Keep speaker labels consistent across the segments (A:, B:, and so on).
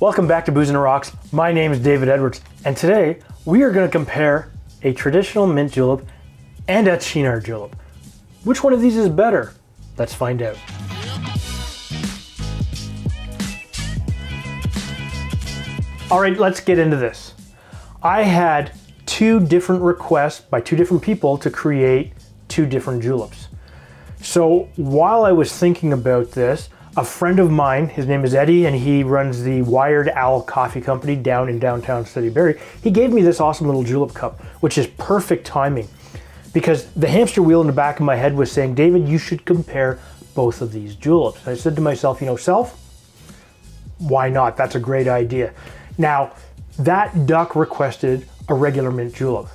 A: Welcome back to Booze and Rocks. My name is David Edwards, and today we are going to compare a traditional mint julep and a Cynar julep. Which one of these is better? Let's find out. All right, let's get into this. I had two different requests by two different people to create two different juleps. So while I was thinking about this, a friend of mine, his name is Eddie, and he runs the Wired Owl Coffee Company down in downtown Studyberry. He gave me this awesome little julep cup, which is perfect timing because the hamster wheel in the back of my head was saying, David, you should compare both of these juleps. And I said to myself, you know, self, why not? That's a great idea. Now, that duck requested a regular mint julep,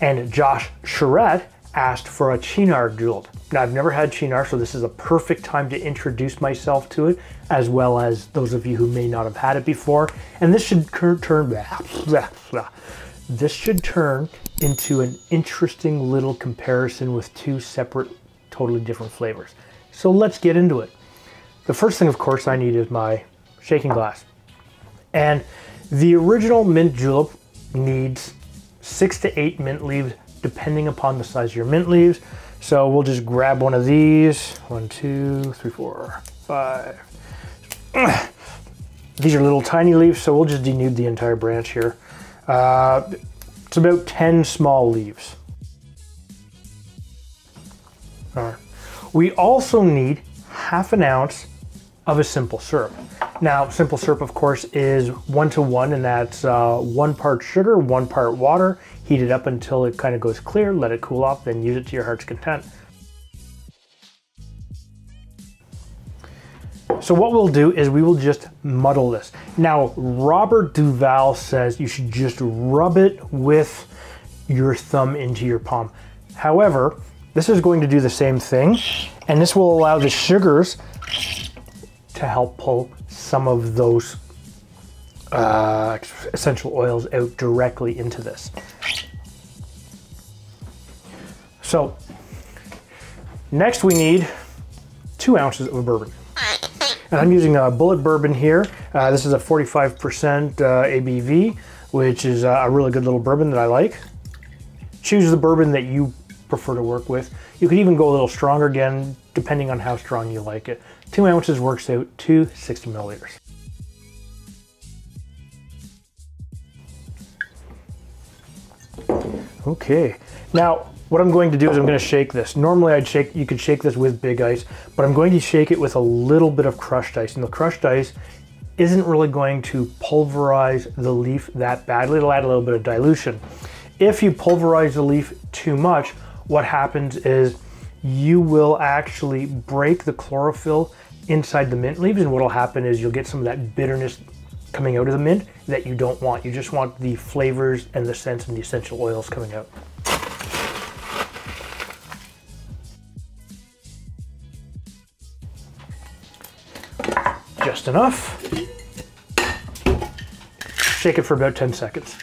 A: and Josh Charette asked for a Cynar julep. Now, I've never had Cynar, so this is a perfect time to introduce myself to it, as well as those of you who may not have had it before. And this should turn, this should turn into an interesting little comparison with two separate, totally different flavors. So let's get into it. The first thing, of course, I need is my shaking glass. And the original mint julep needs six to eight mint leaves depending upon the size of your mint leaves. So we'll just grab one of these. One, two, three, four, five. These are little tiny leaves, so we'll just denude the entire branch here. Uh, it's about 10 small leaves. All right. We also need half an ounce of a simple syrup. Now, simple syrup, of course, is one to one, and that's uh, one part sugar, one part water. Heat it up until it kind of goes clear, let it cool off, then use it to your heart's content. So what we'll do is we will just muddle this. Now, Robert Duvall says you should just rub it with your thumb into your palm. However, this is going to do the same thing, and this will allow the sugars to help pull some of those uh, essential oils out directly into this. So next we need two ounces of bourbon. And I'm using a Bulleit bourbon here. Uh, this is a 45% uh, ABV, which is a really good little bourbon that I like. Choose the bourbon that you prefer to work with. You could even go a little stronger again, depending on how strong you like it. Two ounces works out to 60 milliliters. Okay, now what I'm going to do is I'm going to shake this. Normally I'd shake, you could shake this with big ice, but I'm going to shake it with a little bit of crushed ice. And the crushed ice isn't really going to pulverize the leaf that badly. It'll add a little bit of dilution. If you pulverize the leaf too much, what happens is you will actually break the chlorophyll inside the mint leaves and what'll happen is you'll get some of that bitterness coming out of the mint that you don't want. You just want the flavors and the scents and the essential oils coming out. Just enough. Shake it for about 10 seconds.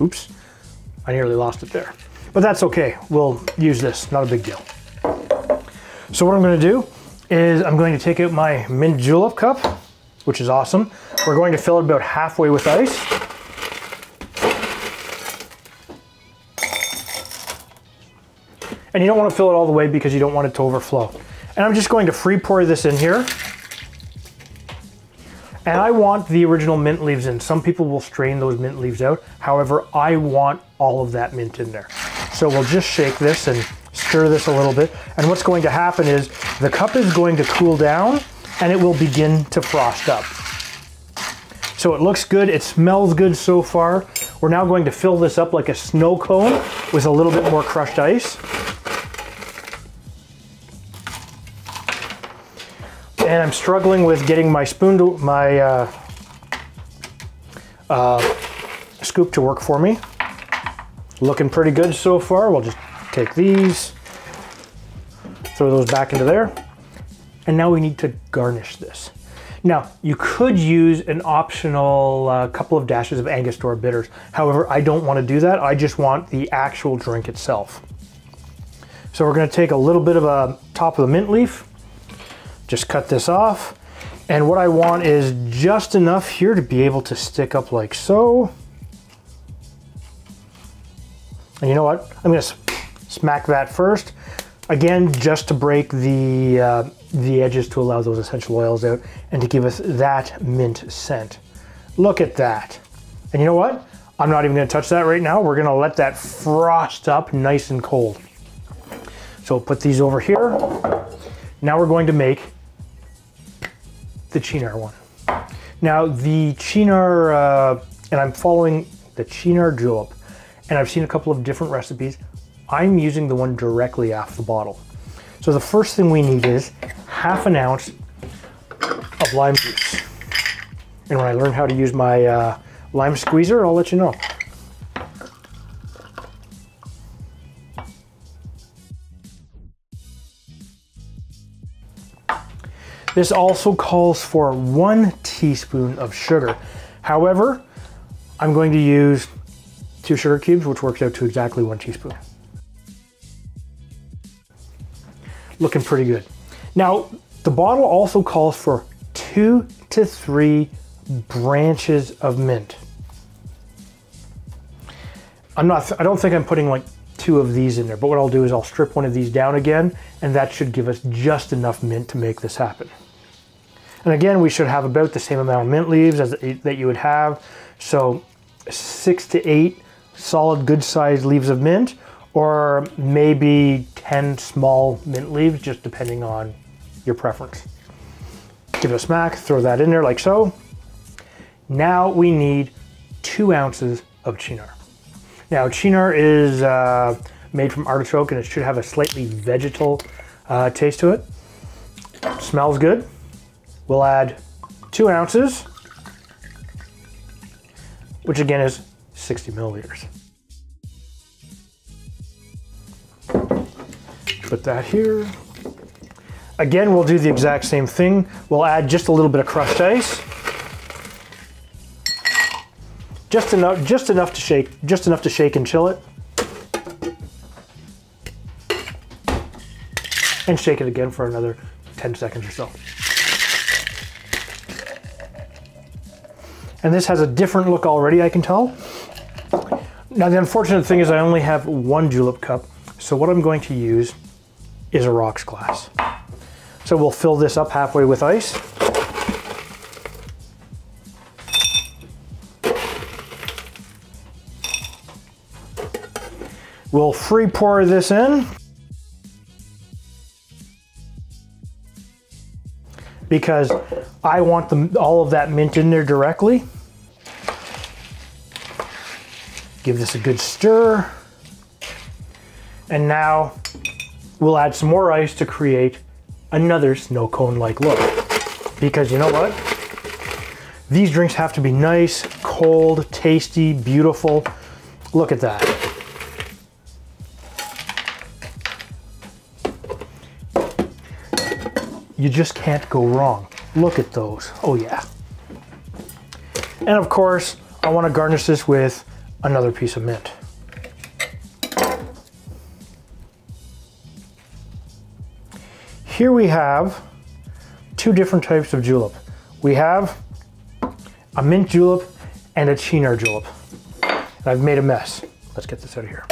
A: Oops, I nearly lost it there. But that's okay, we'll use this, not a big deal. So what I'm gonna do is I'm going to take out my mint julep cup, which is awesome. We're going to fill it about halfway with ice. And you don't want to fill it all the way because you don't want it to overflow. And I'm just going to free pour this in here. And I want the original mint leaves in. Some people will strain those mint leaves out. However, I want all of that mint in there. So we'll just shake this and stir this a little bit. And what's going to happen is the cup is going to cool down and it will begin to frost up. So it looks good, it smells good so far. We're now going to fill this up like a snow cone with a little bit more crushed ice. and I'm struggling with getting my spoon to my uh, uh, scoop to work for me. Looking pretty good so far. We'll just take these, throw those back into there. And now we need to garnish this. Now, you could use an optional uh, couple of dashes of Angostura bitters. However, I don't want to do that. I just want the actual drink itself. So we're going to take a little bit of a top of the mint leaf, just cut this off. And what I want is just enough here to be able to stick up like so. And you know what? I'm gonna smack that first. Again, just to break the, uh, the edges to allow those essential oils out and to give us that mint scent. Look at that. And you know what? I'm not even gonna touch that right now. We're gonna let that frost up nice and cold. So put these over here. Now we're going to make the Cynar one. Now the Cynar, uh, and I'm following the Cynar julep, and I've seen a couple of different recipes. I'm using the one directly off the bottle. So the first thing we need is half an ounce of lime juice. And when I learn how to use my uh, lime squeezer, I'll let you know. This also calls for one teaspoon of sugar. However, I'm going to use two sugar cubes, which works out to exactly one teaspoon. Looking pretty good. Now, the bottle also calls for two to three branches of mint. I'm not, I don't think I'm putting like two of these in there, but what I'll do is I'll strip one of these down again, and that should give us just enough mint to make this happen. And again, we should have about the same amount of mint leaves as that you would have. So six to eight solid good sized leaves of mint or maybe 10 small mint leaves, just depending on your preference. Give it a smack, throw that in there like so. Now we need two ounces of Cynar. Now Cynar is uh, made from artichoke and it should have a slightly vegetal uh, taste to it. Smells good. We'll add two ounces, which again is 60 milliliters. Put that here. Again, we'll do the exact same thing. We'll add just a little bit of crushed ice. Just enough, just enough to shake, just enough to shake and chill it. And shake it again for another 10 seconds or so. And this has a different look already, I can tell. Now the unfortunate thing is I only have one julep cup, so what I'm going to use is a rocks glass. So we'll fill this up halfway with ice. We'll free pour this in. Because I want the, all of that mint in there directly. Give this a good stir. And now we'll add some more ice to create another snow cone-like look. Because you know what? These drinks have to be nice, cold, tasty, beautiful. Look at that. You just can't go wrong. Look at those. Oh yeah. And of course, I want to garnish this with another piece of mint. Here we have two different types of julep. We have a mint julep and a Cynar julep. And I've made a mess. Let's get this out of here.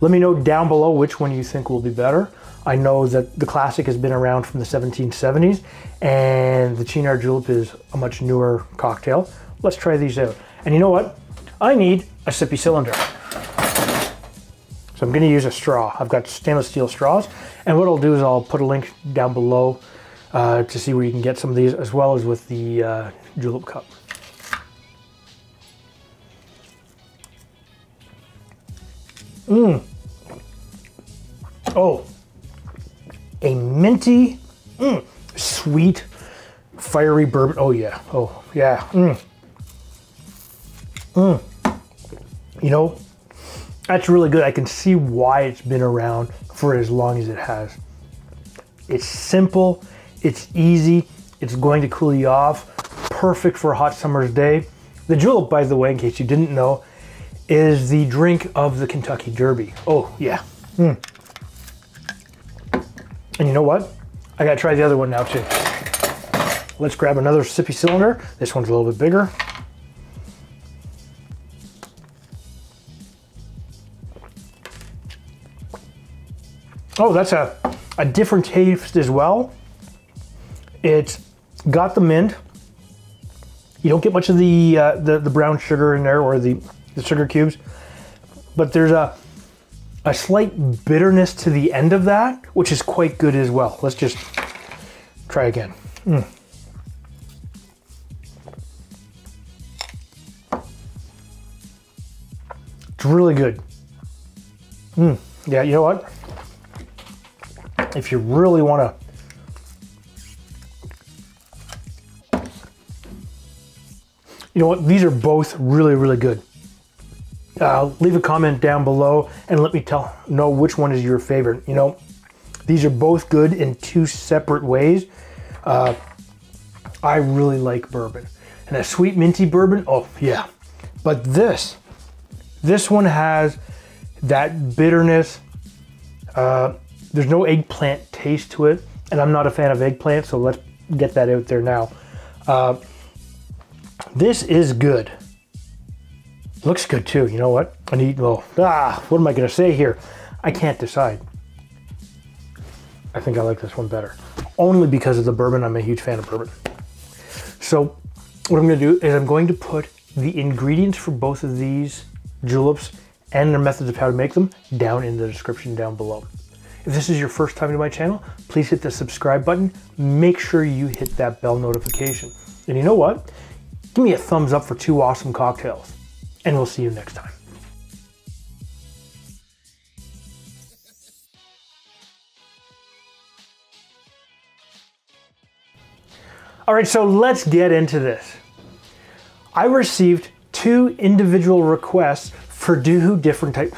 A: Let me know down below which one you think will be better. I know that the classic has been around from the 1770s and the Cynar julep is a much newer cocktail. Let's try these out. And you know what? I need a sippy cylinder. So I'm gonna use a straw. I've got stainless steel straws. And what I'll do is I'll put a link down below uh, to see where you can get some of these as well as with the uh, julep cup. Mmm. Oh, a minty, mm, sweet, fiery bourbon. Oh yeah, oh yeah. Mm. Mm. You know, that's really good. I can see why it's been around for as long as it has. It's simple, it's easy, it's going to cool you off, perfect for a hot summer's day. The julep, by the way, in case you didn't know, is the drink of the Kentucky Derby. Oh, yeah. Mm. And you know what? I gotta try the other one now too. let's grab another sippy cylinder. This one's a little bit bigger. Oh, that's a, a different taste as well. It's got the mint. You don't get much of the, uh, the, the brown sugar in there or the, the sugar cubes, but there's a, a slight bitterness to the end of that, which is quite good as well. Let's just try again. Mm. It's really good. Mm. Yeah, you know what? If you really want to, you know what? These are both really, really good. Uh, leave a comment down below and let me tell know which one is your favorite. You know, these are both good in two separate ways. Uh, I really like bourbon. And a sweet minty bourbon, oh yeah. But this, this one has that bitterness. Uh, there's no eggplant taste to it, and I'm not a fan of eggplant, so let's get that out there now. Uh, this is good. Looks good too. You know what? I need, well, ah, what am I to say here? I can't decide. I think I like this one better. Only because of the bourbon. I'm a huge fan of bourbon. So what I'm to do is I'm going to put the ingredients for both of these juleps and their methods of how to make them down in the description down below. If this is your first time to my channel, please hit the subscribe button. Make sure you hit that bell notification. And you know what? Give me a thumbs up for two awesome cocktails. And we'll see you next time. All right, so let's get into this. I received two individual requests for two different types